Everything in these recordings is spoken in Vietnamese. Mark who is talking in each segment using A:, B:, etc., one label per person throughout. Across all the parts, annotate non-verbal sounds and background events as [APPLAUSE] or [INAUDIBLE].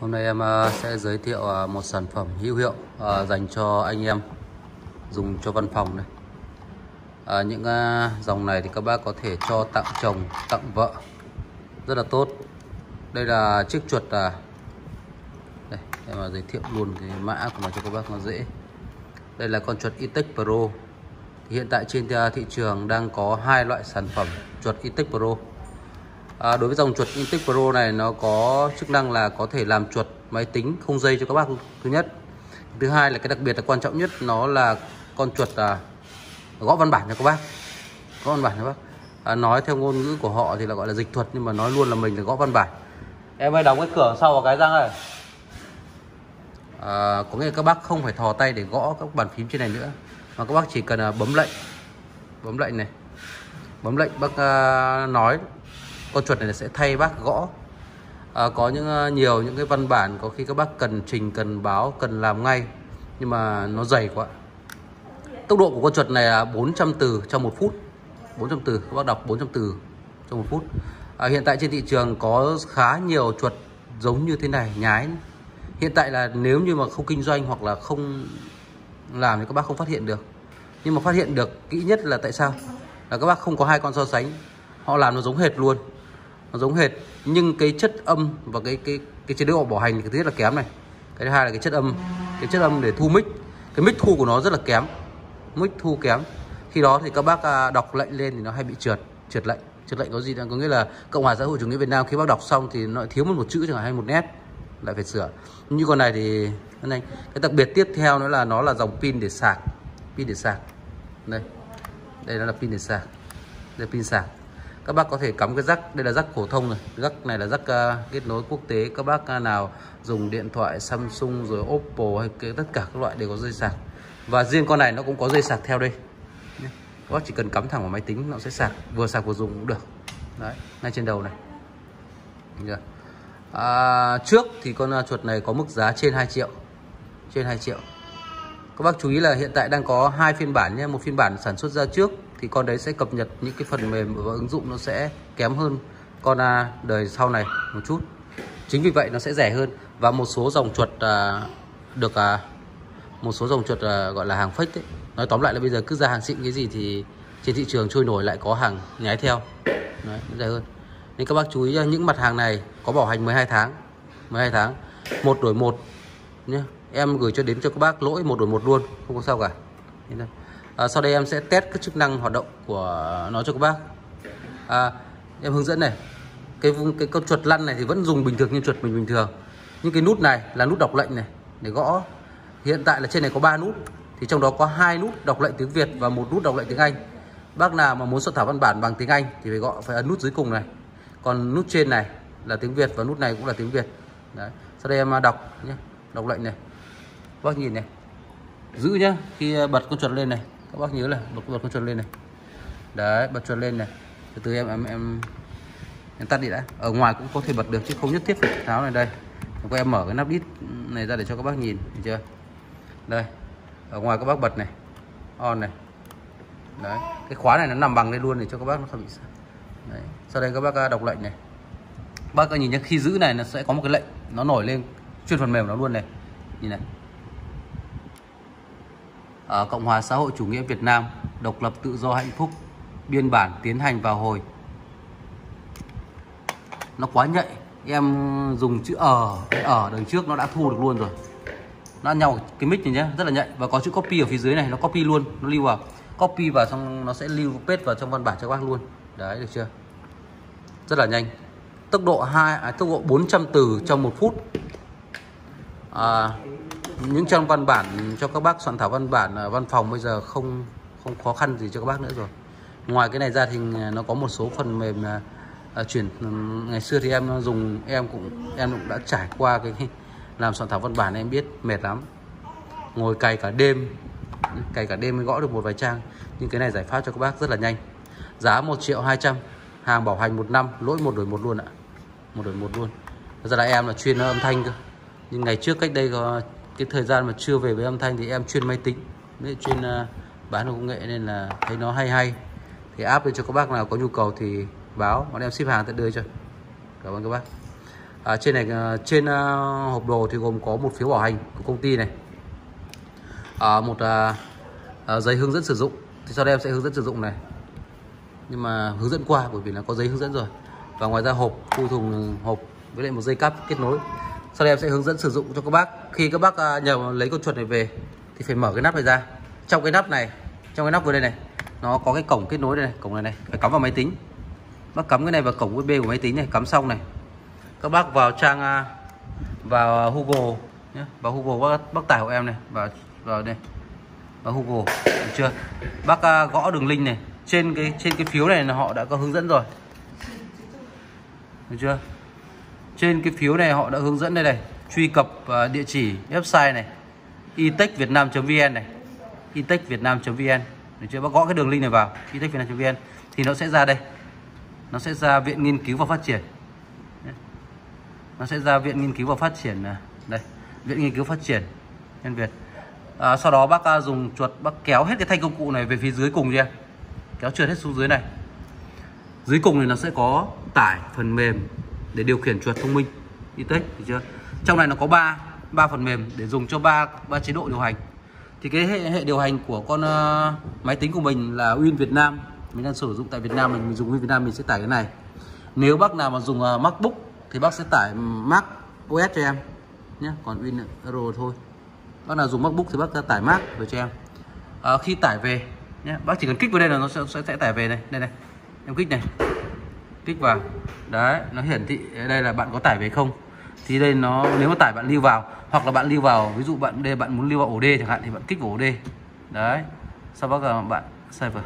A: Hôm nay em ờ, sẽ giới thiệu ờ, một sản phẩm hữu hiệu ờ, dành cho anh em dùng cho văn phòng này. À, những dòng này thì các bác có thể cho tặng chồng, tặng vợ rất là tốt. Đây là chiếc chuột à, đây em à, giới thiệu luôn cái mã của nó cho các bác nó dễ. Đây là con chuột Itech Pro. Thì hiện tại trên à, thị trường đang có hai loại sản phẩm chuột Itech Pro. À, đối với dòng chuột Intech Pro này nó có chức năng là có thể làm chuột máy tính không dây cho các bác thứ nhất. Thứ hai là cái đặc biệt là quan trọng nhất nó là con chuột à, gõ văn bản cho các bác. Gõ văn bản cho các bác. À, nói theo ngôn ngữ của họ thì là gọi là dịch thuật nhưng mà nói luôn là mình là gõ văn bản. Em ơi đóng cái cửa sau vào cái răng này. À, có nghĩa là các bác không phải thò tay để gõ các bàn phím trên này nữa mà các bác chỉ cần à, bấm lệnh. Bấm lệnh này. Bấm lệnh bác à, nói con chuột này sẽ thay bác gõ. À, có những à, nhiều những cái văn bản có khi các bác cần trình cần báo cần làm ngay nhưng mà nó dày quá. Tốc độ của con chuột này là 400 từ trong một phút. 400 từ các bác đọc 400 từ trong một phút. À, hiện tại trên thị trường có khá nhiều chuột giống như thế này nhái. Hiện tại là nếu như mà không kinh doanh hoặc là không làm thì các bác không phát hiện được. Nhưng mà phát hiện được kỹ nhất là tại sao? Là các bác không có hai con so sánh. Họ làm nó giống hệt luôn nó giống hệt. Nhưng cái chất âm và cái cái cái chế độ bảo hành thì thứ nhất là kém này. Cái thứ hai là cái chất âm. Cái chất âm để thu mic. Cái mic thu của nó rất là kém. Mic thu kém. Khi đó thì các bác à, đọc lệnh lên thì nó hay bị trượt trượt lệnh. Trượt lệnh có gì đang có nghĩa là cộng hòa xã hội chủ nghĩa việt nam khi bác đọc xong thì nó thiếu một một chữ chẳng hạn, hay một nét. Lại phải sửa. Như con này thì này. Cái đặc biệt tiếp theo nữa là nó là dòng pin để sạc. Pin để sạc. Đây. Đây nó là pin để sạc. Đây là pin sạc các bác có thể cắm cái rắc đây là rắc phổ thông rồi rắc này là rắc uh, kết nối quốc tế. Các bác à, nào dùng điện thoại Samsung rồi Oppo hay cái, tất cả các loại đều có dây sạc. Và riêng con này nó cũng có dây sạc theo đây. Các bác chỉ cần cắm thẳng vào máy tính nó sẽ sạc. Vừa sạc vừa dùng cũng được. Đấy ngay trên đầu này. À, trước thì con à, chuột này có mức giá trên 2 triệu. Trên 2 triệu. Các bác chú ý là hiện tại đang có hai phiên bản nhé. Một phiên bản sản xuất ra trước thì con đấy sẽ cập nhật những cái phần mềm và ứng dụng nó sẽ kém hơn con à, đời sau này một chút. Chính vì vậy nó sẽ rẻ hơn. Và một số dòng chuột à, được à, một số dòng chuột à, gọi là hàng fake đấy nói tóm lại là bây giờ cứ ra hàng xịn cái gì thì trên thị trường trôi nổi lại có hàng nhái theo. Đấy, rẻ hơn. Nên các bác chú ý à, những mặt hàng này có bảo hành 12 tháng 12 tháng. Một đổi một nhé em gửi cho đến cho các bác lỗi một đổi một luôn không có sao cả à, sau đây em sẽ test các chức năng hoạt động của nó cho các bác. À, em hướng dẫn này cái cái con chuột lăn này thì vẫn dùng bình thường như chuột mình bình thường. Nhưng cái nút này là nút đọc lệnh này để gõ. Hiện tại là trên này có 3 nút thì trong đó có hai nút đọc lệnh tiếng Việt và một nút đọc lệnh tiếng Anh. Bác nào mà muốn soạn thảo văn bản bằng tiếng Anh thì phải gõ phải ấn nút dưới cùng này. Còn nút trên này là tiếng Việt và nút này cũng là tiếng Việt. Đấy sau đây em à, đọc nhé đọc lệnh này. Bác nhìn này giữ nhá khi à, bật con chuột lên này các bác nhớ là bật, bật con chuột lên này. Đấy bật chuột lên này. Từ từ em em em em tắt đi đã. Ở ngoài cũng có thể bật được chứ không nhất thiết phải tháo này đây. Các em mở cái nắp đít này ra để cho các bác nhìn thấy chưa? Đây ở ngoài các bác bật này. On này. Đấy cái khóa này nó nằm bằng đây luôn để cho các bác nó không bị đấy. sau đây các bác à, đọc lệnh này. Bác có nhìn nhé khi giữ này nó sẽ có một cái lệnh. Nó nổi lên chuyên phần mềm nó luôn này. Nhìn này. Ờ, Cộng hòa xã hội chủ nghĩa Việt Nam, độc lập tự do hạnh phúc, biên bản tiến hành vào hồi. Nó quá nhạy, em dùng chữ ở, cái ở đằng trước nó đã thu được luôn rồi. Nó nhau cái mic này nhé, rất là nhạy và có chữ copy ở phía dưới này, nó copy luôn, nó lưu vào. Copy vào xong nó sẽ lưu paste vào trong văn bản cho các bác luôn. Đấy được chưa? Rất là nhanh. Tốc độ 2 à, tốc độ 400 từ trong một phút. À, những trang văn bản cho các bác soạn thảo văn bản ở văn phòng bây giờ không không khó khăn gì cho các bác nữa rồi. Ngoài cái này ra thì à, nó có một số phần mềm à, à chuyển ngày xưa thì em dùng em cũng em cũng đã trải qua cái [LAUGHS] làm soạn thảo văn bản em biết mệt lắm. Ngồi cày cả đêm cày cả đêm mới gõ được một vài trang. Nhưng cái này giải pháp cho các bác rất là nhanh. Giá 1 triệu 200 hàng bảo hành một năm lỗi một đổi một luôn ạ. Một đổi một luôn. Thật ra là em là chuyên âm thanh cơ. Nhưng ngày trước cách đây có cái thời gian mà chưa về với âm thanh thì em chuyên máy tính với chuyên uh, bán công nghệ nên là thấy nó hay hay. Thì áp lên cho các bác nào có nhu cầu thì báo bọn em ship hàng tận đưa cho. Cảm ơn các bác. À, trên này ờ, trên uh, hộp đồ thì gồm có một phiếu bảo hành của công ty này. À, một uh, uh, giấy hướng dẫn sử dụng. Thì sau đây em sẽ hướng dẫn sử dụng này. Nhưng mà hướng dẫn qua bởi vì là có giấy hướng dẫn rồi. Và ngoài ra hộp khu thùng hộp với lại một dây cáp kết nối sau đây em sẽ hướng dẫn sử dụng cho các bác. Khi các bác à, nhờ lấy con chuột này về thì phải mở cái nắp này ra. Trong cái nắp này trong cái nắp vừa đây này nó có cái cổng kết nối đây này cổng này này phải cắm vào máy tính. Bác cắm cái này vào cổng USB của máy tính này cắm xong này. Các bác vào trang à, vào Google nhé vào Google bác, bác tải của em này vào vào đây vào Google được chưa? Bác à, gõ đường link này. Trên cái trên cái phiếu này là họ đã có hướng dẫn rồi. Được chưa? Trên cái phiếu này họ đã hướng dẫn đây này truy cập à, địa chỉ website này itechvietnam.vn này itechvietnam.vn để chưa? Bác gõ cái đường link này vào itechvietnam.vn thì nó sẽ ra đây. Nó sẽ ra viện nghiên cứu và phát triển. Nó sẽ ra viện nghiên cứu và phát triển à, đây viện nghiên cứu phát triển nhân việt. À, sau đó bác à, dùng chuột bác kéo hết cái thanh công cụ này về phía dưới cùng đi em. Kéo trượt hết xuống dưới này. Dưới cùng này nó sẽ có tải phần mềm để điều khiển chuột thông minh Itech được chưa? Trong này nó có ba ba phần mềm để dùng cho ba ba chế độ điều hành. Thì cái hệ, hệ điều hành của con uh, máy tính của mình là Win Việt Nam. Mình đang sử dụng tại Việt Nam mình, mình dùng Win Việt Nam mình sẽ tải cái này. Nếu bác nào mà dùng uh, MacBook thì bác sẽ tải Mac OS cho em nhé. Còn Win Euro thôi. Bác nào dùng MacBook thì bác sẽ tải Mac về cho em. À, khi tải về nhé bác chỉ cần kích vào đây là nó sẽ, sẽ, sẽ tải về này. Đây này em kích này kích vào. Đấy nó hiển thị đây là bạn có tải về không? Thì đây nó nếu mà tải bạn lưu vào hoặc là bạn lưu vào ví dụ bạn đây bạn muốn lưu vào ổ D chẳng hạn thì bạn kích vào ổ D. Đấy sau đó là bạn server.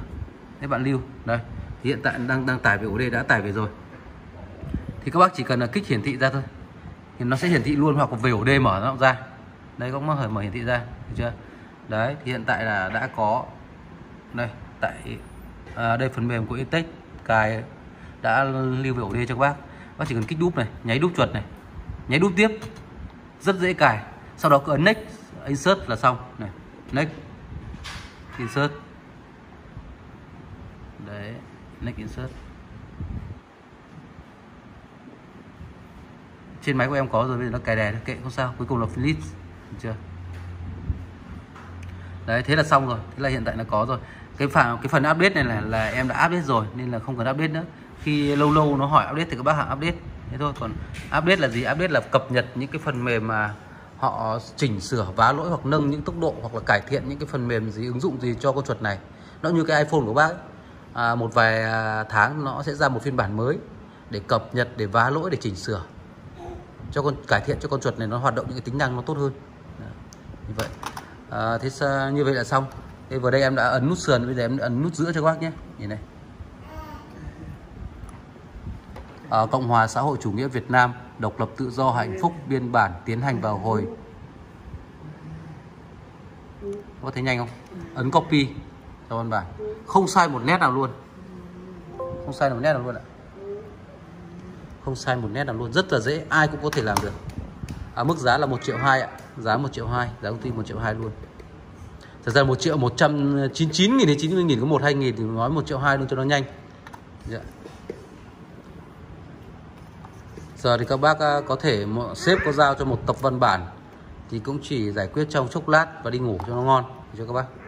A: Thế bạn lưu. Đây hiện tại đang đang tải về ổ D đã tải về rồi. Thì các bác chỉ cần là kích hiển thị ra thôi. Thì nó sẽ hiển thị luôn hoặc về ổ D mở nó ra. Đây cũng mở mở hiển thị ra được chưa? Đấy thì hiện tại là đã có. Đây tại à, đây phần mềm của Etech cài đã lưu về ổ D cho các bác. Bác chỉ cần kích đúp này, nháy đúp chuột này, nháy đúp tiếp, rất dễ cài. Sau đó cứ ấn next, insert là xong. Này, next, insert. Đấy, next, insert. Trên máy của em có rồi, bây giờ nó cài đè kệ, không sao. Cuối cùng là finish được chưa? Đấy, thế là xong rồi. Thế là hiện tại nó có rồi. Cái phần cái phần update này là là em đã update rồi, nên là không cần update nữa khi lâu lâu nó hỏi update thì các bác hãy update? Thế thôi còn update là gì? Update là cập nhật những cái phần mềm mà họ chỉnh sửa vá lỗi hoặc nâng những tốc độ hoặc là cải thiện những cái phần mềm gì ứng dụng gì cho con chuột này. Nó như cái iPhone của bác ấy. À, một vài à, tháng nó sẽ ra một phiên bản mới để cập nhật để vá lỗi để chỉnh sửa. Cho con cải thiện cho con chuột này nó hoạt động những cái tính năng nó tốt hơn. Đó. như vậy. À, thế như vậy là xong. Thế vừa đây em đã ấn nút sườn bây giờ em ấn nút giữa cho các bác nhé. Nhìn này. Ờ, Cộng hòa xã hội chủ nghĩa Việt Nam độc lập tự do hạnh phúc biên bản tiến hành vào hồi có thấy nhanh không? Ấn copy. Cho văn bản. Không sai một nét nào luôn. Không sai một nét nào luôn ạ. Không sai một nét nào luôn. Rất là dễ. Ai cũng có thể làm được. À, mức giá là một triệu hai ạ. Giá một triệu hai. Giá công ty một triệu hai luôn. Thật ra một triệu một trăm chín chín nghìn đến chín mươi nghìn có một hai nghìn thì nói một triệu hai luôn cho nó nhanh. Dạ giờ thì các bác à, có thể xếp có giao cho một tập văn bản thì cũng chỉ giải quyết trong chốc lát và đi ngủ cho nó ngon. Cho các bác?